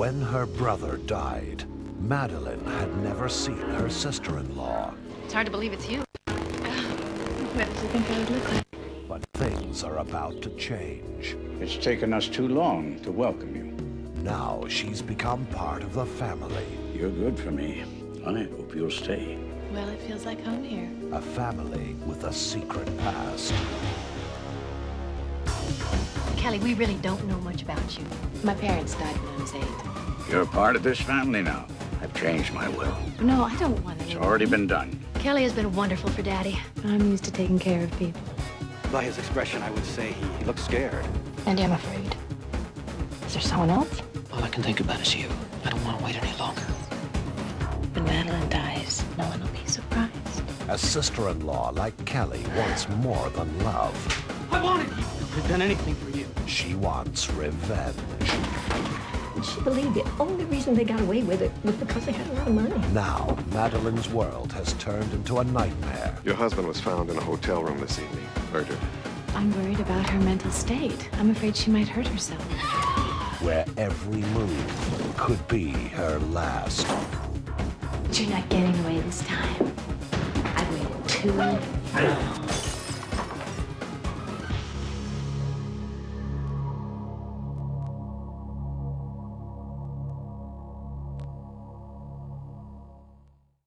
When her brother died, Madeline had never seen her sister-in-law. It's hard to believe it's you. What did you think I would look like? But things are about to change. It's taken us too long to welcome you. Now she's become part of the family. You're good for me. I hope you'll stay. Well, it feels like home here. A family with a secret past. Kelly, we really don't know much about you. My parents died when I was eight. You're part of this family now. I've changed my will. No, I don't want to. It's already been done. Kelly has been wonderful for Daddy. I'm used to taking care of people. By his expression, I would say he, he looks scared. Andy, I'm afraid. Is there someone else? All I can think about is you. I don't want to wait any longer. When Madeline dies, no one will be surprised. A sister-in-law like Kelly wants more than love. I wanted you. I've done anything for you. She wants revenge. She believed the only reason they got away with it was because they had a lot of money. Now, Madeline's world has turned into a nightmare. Your husband was found in a hotel room this evening, murdered. I'm worried about her mental state. I'm afraid she might hurt herself. where every move could be her last. But you're not getting away this time. I've waited too long.